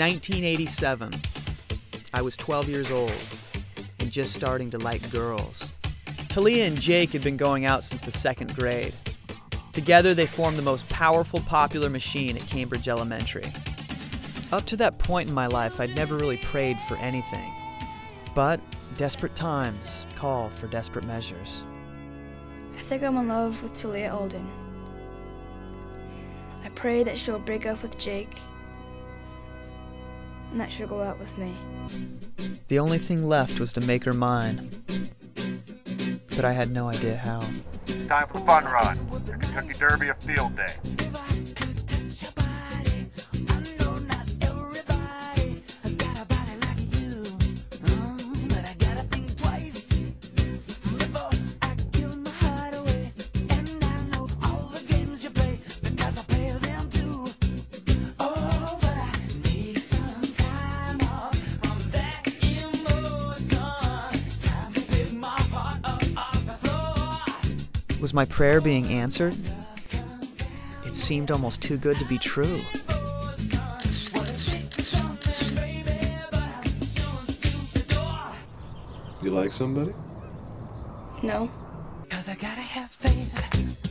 1987. I was 12 years old and just starting to like girls. Talia and Jake had been going out since the second grade. Together, they formed the most powerful popular machine at Cambridge Elementary. Up to that point in my life, I'd never really prayed for anything. But desperate times call for desperate measures. I think I'm in love with Talia Alden. I pray that she'll break up with Jake and that she'll go out with me. The only thing left was to make her mine. But I had no idea how. Time for fun run. The Kentucky Derby a field day. Was my prayer being answered? It seemed almost too good to be true. You like somebody? No. Cause I gotta have faith.